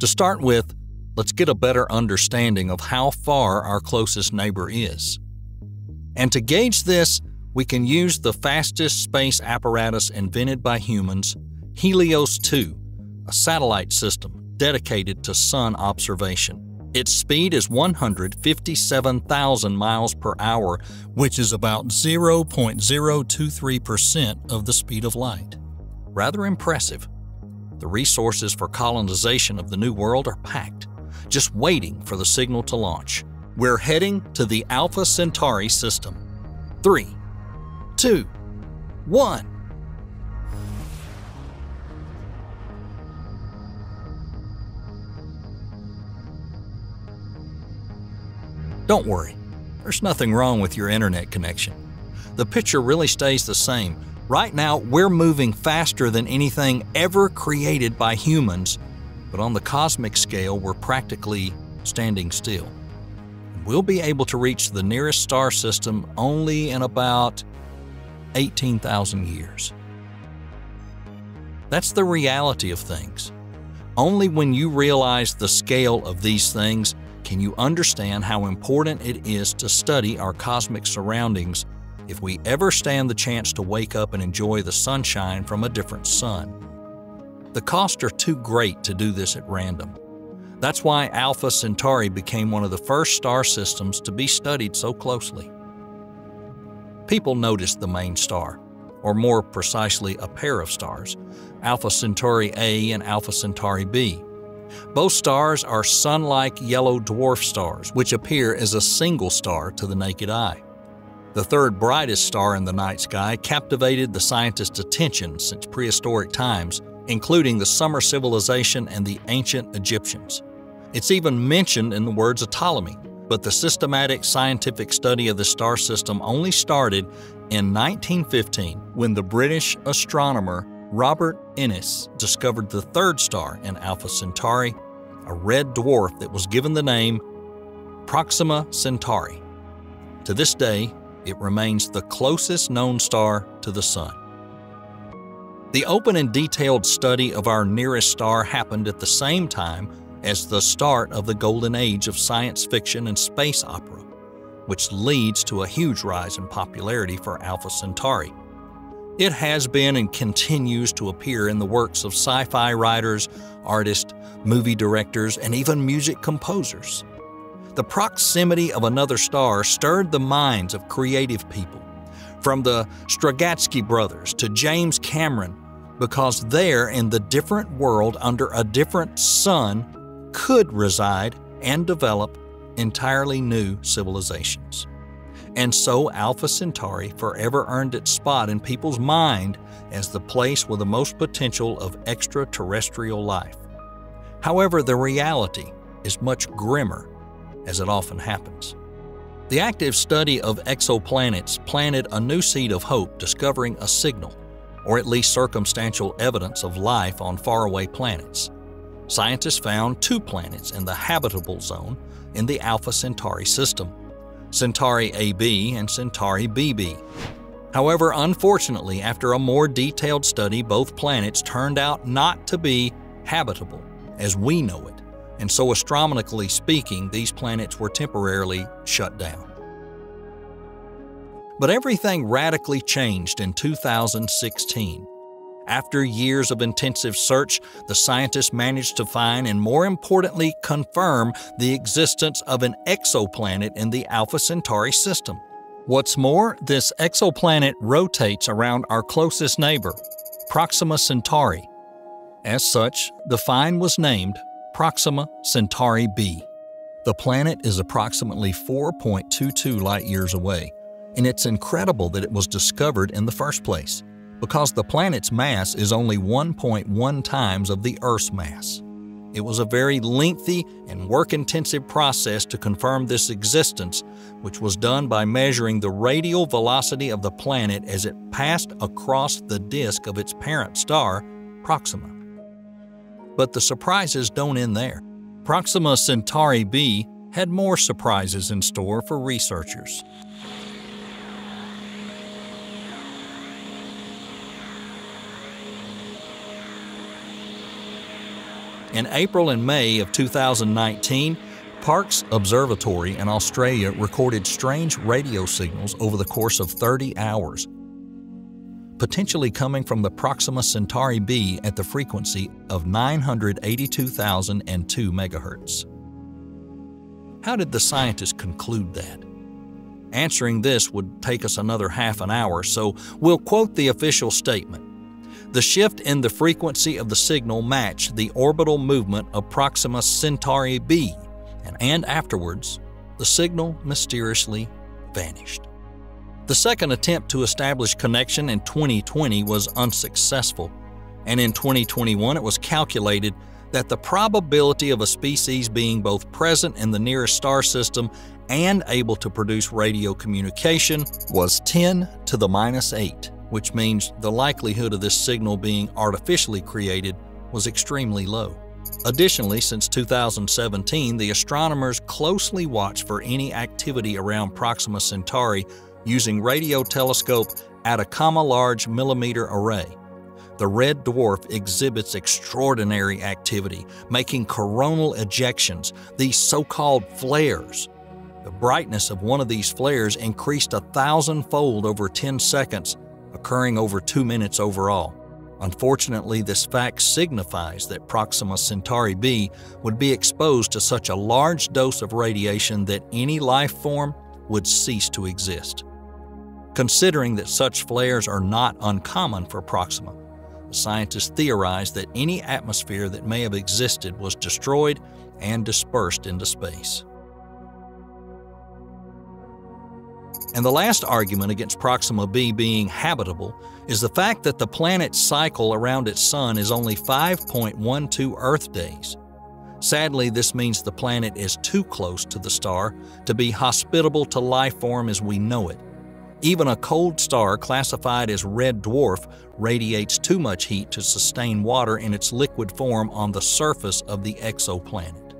To start with, let's get a better understanding of how far our closest neighbor is. And to gauge this, we can use the fastest space apparatus invented by humans, Helios 2, a satellite system dedicated to sun observation. Its speed is 157,000 miles per hour, which is about 0.023% of the speed of light. Rather impressive. The resources for colonization of the New World are packed, just waiting for the signal to launch. We're heading to the Alpha Centauri system. Three, two, one. Don't worry, there's nothing wrong with your internet connection. The picture really stays the same. Right now, we're moving faster than anything ever created by humans, but on the cosmic scale, we're practically standing still. We'll be able to reach the nearest star system only in about 18,000 years. That's the reality of things. Only when you realize the scale of these things can you understand how important it is to study our cosmic surroundings if we ever stand the chance to wake up and enjoy the sunshine from a different sun? The costs are too great to do this at random. That's why Alpha Centauri became one of the first star systems to be studied so closely. People noticed the main star, or more precisely, a pair of stars, Alpha Centauri A and Alpha Centauri B. Both stars are sun like yellow dwarf stars, which appear as a single star to the naked eye. The third brightest star in the night sky captivated the scientists' attention since prehistoric times, including the Sumer civilization and the ancient Egyptians. It's even mentioned in the words of Ptolemy, but the systematic scientific study of the star system only started in 1915 when the British astronomer Robert Innes discovered the third star in Alpha Centauri, a red dwarf that was given the name Proxima Centauri. To this day, it remains the closest known star to the Sun. The open and detailed study of our nearest star happened at the same time as the start of the golden age of science fiction and space opera, which leads to a huge rise in popularity for Alpha Centauri. It has been and continues to appear in the works of sci fi writers, artists, movie directors, and even music composers. The proximity of another star stirred the minds of creative people, from the Strugatsky brothers to James Cameron, because there in the different world under a different sun could reside and develop entirely new civilizations and so Alpha Centauri forever earned its spot in people's mind as the place with the most potential of extraterrestrial life. However, the reality is much grimmer, as it often happens. The active study of exoplanets planted a new seed of hope discovering a signal, or at least circumstantial evidence of life on faraway planets. Scientists found two planets in the habitable zone in the Alpha Centauri system. Centauri AB and Centauri BB. However, unfortunately, after a more detailed study, both planets turned out not to be habitable as we know it, and so astronomically speaking, these planets were temporarily shut down. But everything radically changed in 2016 after years of intensive search, the scientists managed to find and, more importantly, confirm the existence of an exoplanet in the Alpha Centauri system. What's more, this exoplanet rotates around our closest neighbor, Proxima Centauri. As such, the find was named Proxima Centauri b. The planet is approximately 4.22 light years away, and it's incredible that it was discovered in the first place because the planet's mass is only 1.1 times of the Earth's mass. It was a very lengthy and work intensive process to confirm this existence, which was done by measuring the radial velocity of the planet as it passed across the disk of its parent star, Proxima. But the surprises don't end there. Proxima Centauri b had more surprises in store for researchers. In April and May of 2019, Parkes Observatory in Australia recorded strange radio signals over the course of 30 hours, potentially coming from the Proxima Centauri b at the frequency of 982,002 MHz. How did the scientists conclude that? Answering this would take us another half an hour, so we'll quote the official statement. The shift in the frequency of the signal matched the orbital movement of Proxima Centauri b, and, and afterwards, the signal mysteriously vanished. The second attempt to establish connection in 2020 was unsuccessful, and in 2021 it was calculated that the probability of a species being both present in the nearest star system and able to produce radio communication was 10 to the minus 8, which means the likelihood of this signal being artificially created was extremely low. Additionally, since 2017, the astronomers closely watch for any activity around Proxima Centauri using radio telescope at Atacama Large Millimeter Array the red dwarf exhibits extraordinary activity, making coronal ejections, these so called flares. The brightness of one of these flares increased a thousandfold over 10 seconds, occurring over two minutes overall. Unfortunately, this fact signifies that Proxima Centauri b would be exposed to such a large dose of radiation that any life form would cease to exist. Considering that such flares are not uncommon for Proxima, Scientists theorize that any atmosphere that may have existed was destroyed and dispersed into space. And the last argument against Proxima b being habitable is the fact that the planet's cycle around its sun is only 5.12 Earth days. Sadly, this means the planet is too close to the star to be hospitable to life form as we know it. Even a cold star classified as red dwarf radiates too much heat to sustain water in its liquid form on the surface of the exoplanet.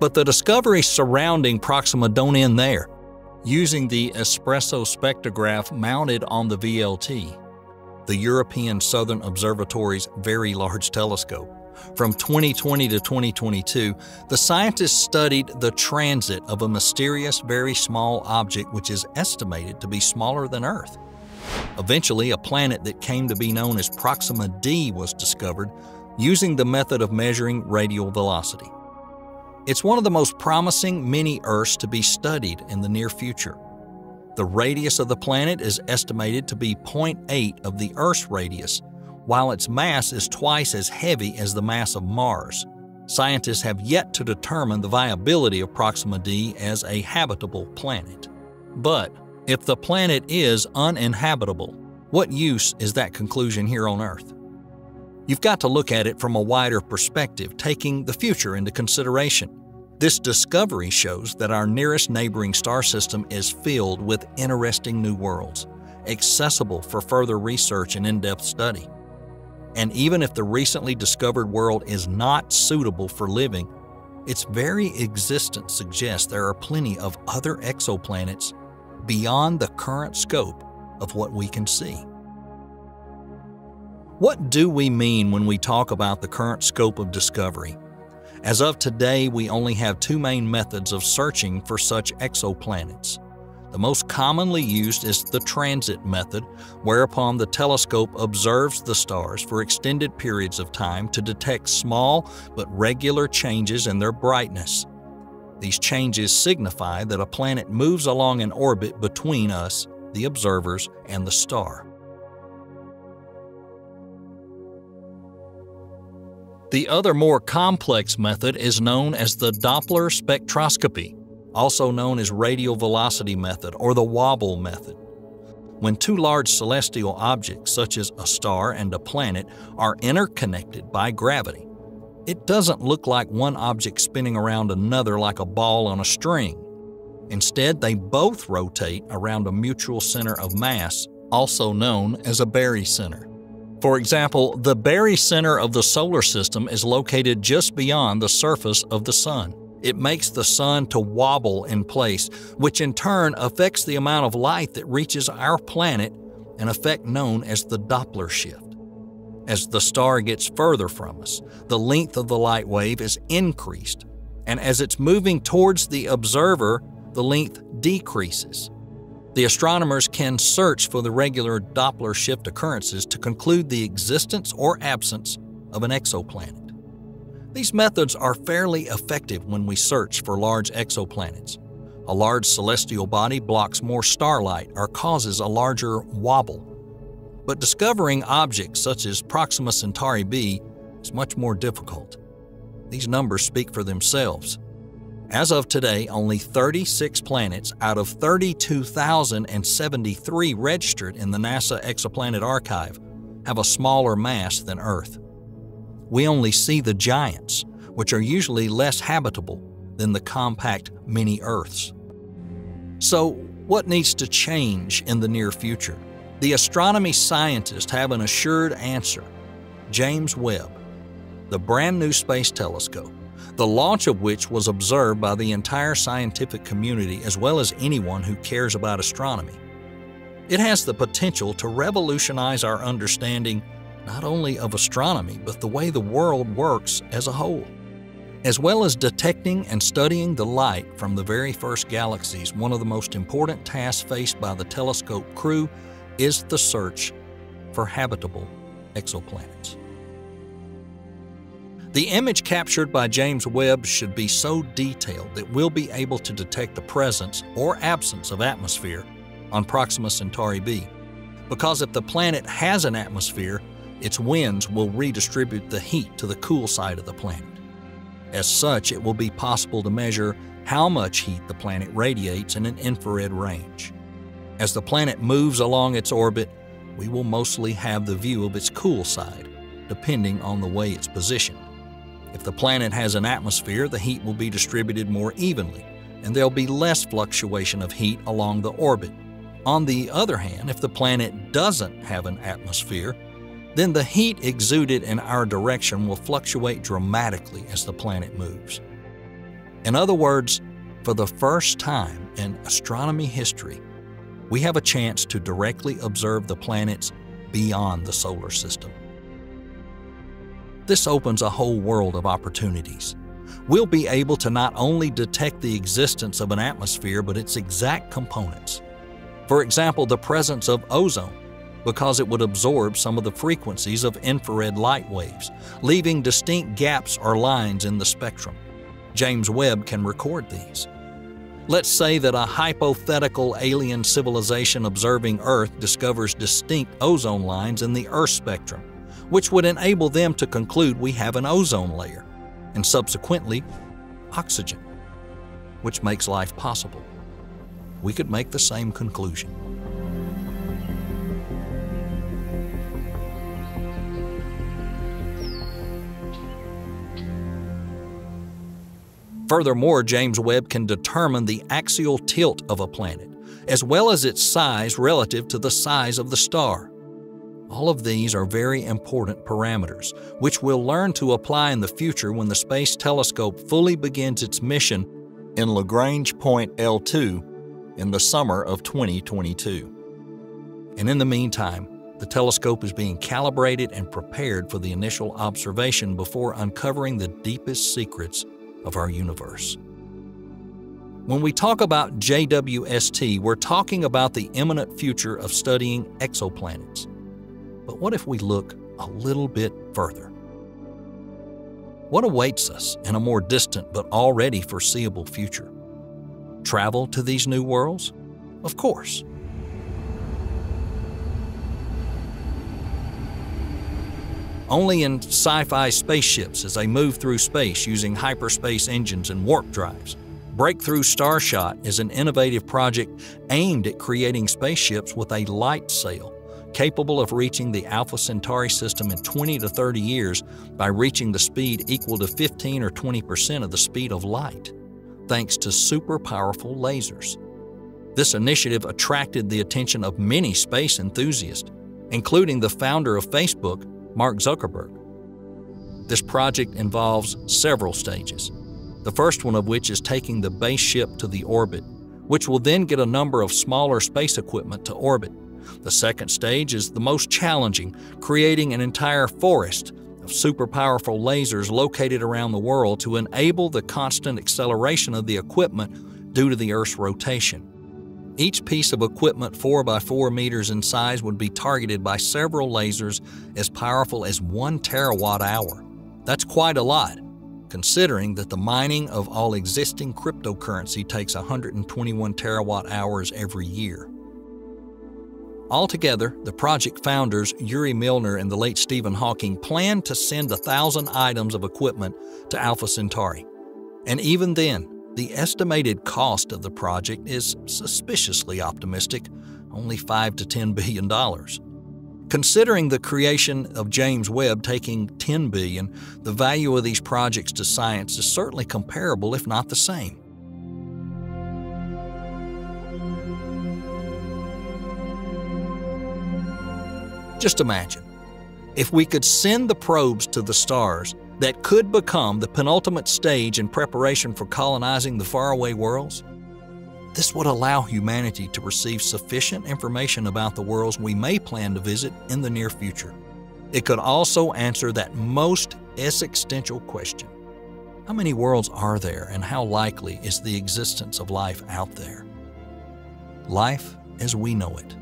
But the discoveries surrounding Proxima don't end there. Using the espresso spectrograph mounted on the VLT, the European Southern Observatory's Very Large Telescope, from 2020 to 2022, the scientists studied the transit of a mysterious, very small object which is estimated to be smaller than Earth. Eventually, a planet that came to be known as Proxima d was discovered using the method of measuring radial velocity. It's one of the most promising mini Earths to be studied in the near future. The radius of the planet is estimated to be 0.8 of the Earth's radius, while its mass is twice as heavy as the mass of Mars. Scientists have yet to determine the viability of Proxima d as a habitable planet. But if the planet is uninhabitable, what use is that conclusion here on Earth? You've got to look at it from a wider perspective, taking the future into consideration. This discovery shows that our nearest neighboring star system is filled with interesting new worlds, accessible for further research and in depth study. And even if the recently discovered world is not suitable for living, its very existence suggests there are plenty of other exoplanets beyond the current scope of what we can see. What do we mean when we talk about the current scope of discovery? As of today, we only have two main methods of searching for such exoplanets the most commonly used is the transit method, whereupon the telescope observes the stars for extended periods of time to detect small but regular changes in their brightness. These changes signify that a planet moves along an orbit between us, the observers, and the star. The other more complex method is known as the Doppler spectroscopy also known as radial velocity method or the wobble method. When two large celestial objects, such as a star and a planet, are interconnected by gravity, it doesn't look like one object spinning around another like a ball on a string. Instead, they both rotate around a mutual center of mass, also known as a barycenter. For example, the barycenter of the solar system is located just beyond the surface of the Sun it makes the sun to wobble in place, which in turn affects the amount of light that reaches our planet, an effect known as the Doppler shift. As the star gets further from us, the length of the light wave is increased, and as it's moving towards the observer, the length decreases. The astronomers can search for the regular Doppler shift occurrences to conclude the existence or absence of an exoplanet. These methods are fairly effective when we search for large exoplanets. A large celestial body blocks more starlight or causes a larger wobble. But discovering objects such as Proxima Centauri b is much more difficult. These numbers speak for themselves. As of today, only 36 planets out of 32,073 registered in the NASA Exoplanet Archive have a smaller mass than Earth. We only see the giants, which are usually less habitable than the compact mini Earths. So, what needs to change in the near future? The astronomy scientists have an assured answer James Webb, the brand new space telescope, the launch of which was observed by the entire scientific community as well as anyone who cares about astronomy. It has the potential to revolutionize our understanding not only of astronomy, but the way the world works as a whole. As well as detecting and studying the light from the very first galaxies, one of the most important tasks faced by the telescope crew is the search for habitable exoplanets. The image captured by James Webb should be so detailed that we'll be able to detect the presence or absence of atmosphere on Proxima Centauri b. Because if the planet has an atmosphere, its winds will redistribute the heat to the cool side of the planet. As such, it will be possible to measure how much heat the planet radiates in an infrared range. As the planet moves along its orbit, we will mostly have the view of its cool side, depending on the way it's positioned. If the planet has an atmosphere, the heat will be distributed more evenly, and there'll be less fluctuation of heat along the orbit. On the other hand, if the planet doesn't have an atmosphere, then the heat exuded in our direction will fluctuate dramatically as the planet moves. In other words, for the first time in astronomy history, we have a chance to directly observe the planets beyond the solar system. This opens a whole world of opportunities. We'll be able to not only detect the existence of an atmosphere, but its exact components. For example, the presence of ozone, because it would absorb some of the frequencies of infrared light waves, leaving distinct gaps or lines in the spectrum. James Webb can record these. Let's say that a hypothetical alien civilization observing Earth discovers distinct ozone lines in the Earth spectrum which would enable them to conclude we have an ozone layer, and subsequently, oxygen, which makes life possible. We could make the same conclusion. Furthermore, James Webb can determine the axial tilt of a planet, as well as its size relative to the size of the star. All of these are very important parameters, which we'll learn to apply in the future when the Space Telescope fully begins its mission in Lagrange Point L2 in the summer of 2022. And in the meantime, the telescope is being calibrated and prepared for the initial observation before uncovering the deepest secrets of our universe. When we talk about JWST, we're talking about the imminent future of studying exoplanets. But what if we look a little bit further? What awaits us in a more distant but already foreseeable future? Travel to these new worlds? Of course. Only in sci fi spaceships as they move through space using hyperspace engines and warp drives. Breakthrough Starshot is an innovative project aimed at creating spaceships with a light sail capable of reaching the Alpha Centauri system in 20 to 30 years by reaching the speed equal to 15 or 20 percent of the speed of light, thanks to super powerful lasers. This initiative attracted the attention of many space enthusiasts, including the founder of Facebook, Mark Zuckerberg. This project involves several stages, the first one of which is taking the base ship to the orbit, which will then get a number of smaller space equipment to orbit The second stage is the most challenging, creating an entire forest of super powerful lasers located around the world to enable the constant acceleration of the equipment due to the Earth's rotation. Each piece of equipment 4 by 4 meters in size would be targeted by several lasers as powerful as 1 terawatt hour. That's quite a lot, considering that the mining of all existing cryptocurrency takes 121 terawatt hours every year. Altogether, the project founders, Yuri Milner and the late Stephen Hawking, planned to send a thousand items of equipment to Alpha Centauri. And even then, the estimated cost of the project is suspiciously optimistic, only 5 to 10 billion dollars. Considering the creation of James Webb taking 10 billion, the value of these projects to science is certainly comparable if not the same. Just imagine if we could send the probes to the stars that could become the penultimate stage in preparation for colonizing the faraway worlds? This would allow humanity to receive sufficient information about the worlds we may plan to visit in the near future. It could also answer that most existential question How many worlds are there, and how likely is the existence of life out there? Life as we know it.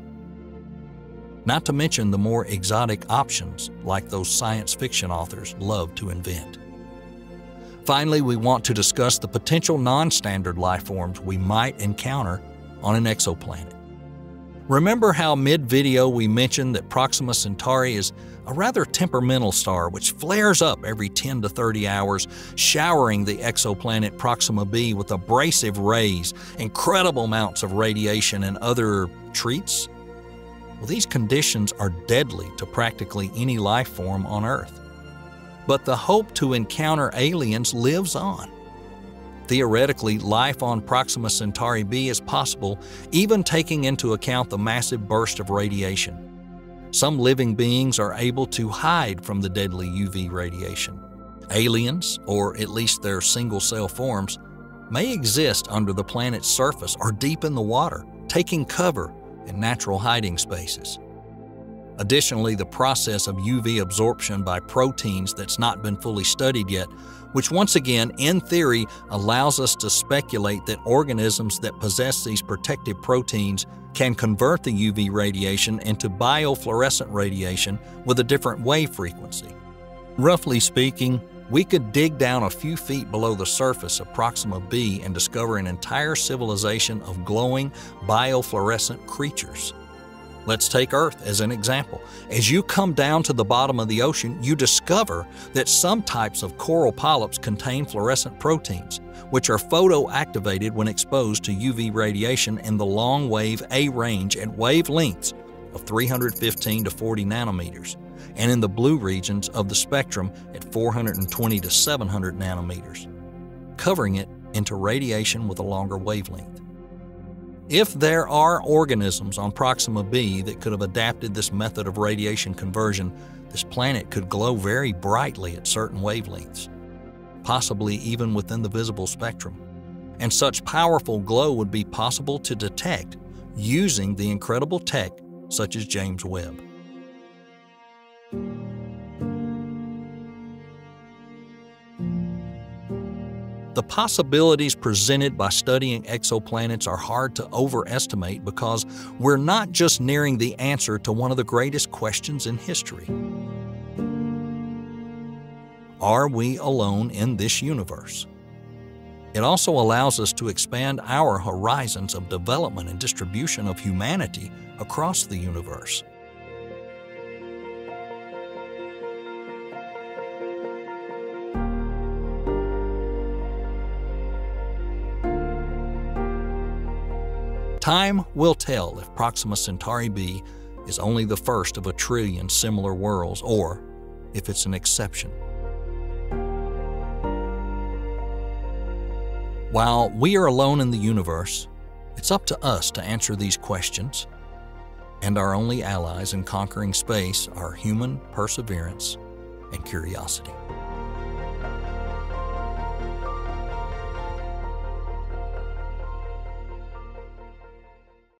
Not to mention the more exotic options like those science fiction authors love to invent. Finally, we want to discuss the potential non standard life forms we might encounter on an exoplanet. Remember how mid video we mentioned that Proxima Centauri is a rather temperamental star which flares up every 10 to 30 hours, showering the exoplanet Proxima b with abrasive rays, incredible amounts of radiation, and other treats? Well, these conditions are deadly to practically any life form on Earth. But the hope to encounter aliens lives on. Theoretically, life on Proxima Centauri b is possible, even taking into account the massive burst of radiation. Some living beings are able to hide from the deadly UV radiation. Aliens, or at least their single cell forms, may exist under the planet's surface or deep in the water, taking cover and natural hiding spaces. Additionally, the process of UV absorption by proteins that's not been fully studied yet, which once again, in theory, allows us to speculate that organisms that possess these protective proteins can convert the UV radiation into biofluorescent radiation with a different wave frequency. Roughly speaking, we could dig down a few feet below the surface of Proxima b and discover an entire civilization of glowing, biofluorescent creatures. Let's take Earth as an example. As you come down to the bottom of the ocean, you discover that some types of coral polyps contain fluorescent proteins, which are photoactivated when exposed to UV radiation in the long wave A range at wavelengths of 315 to 40 nanometers and in the blue regions of the spectrum at 420 to 700 nanometers, covering it into radiation with a longer wavelength. If there are organisms on Proxima b that could have adapted this method of radiation conversion, this planet could glow very brightly at certain wavelengths, possibly even within the visible spectrum. And such powerful glow would be possible to detect using the incredible tech such as James Webb. The possibilities presented by studying exoplanets are hard to overestimate because we're not just nearing the answer to one of the greatest questions in history. Are we alone in this universe? It also allows us to expand our horizons of development and distribution of humanity across the universe. Time will tell if Proxima Centauri b is only the first of a trillion similar worlds or if it's an exception. While we are alone in the universe, it's up to us to answer these questions, and our only allies in conquering space are human perseverance and curiosity.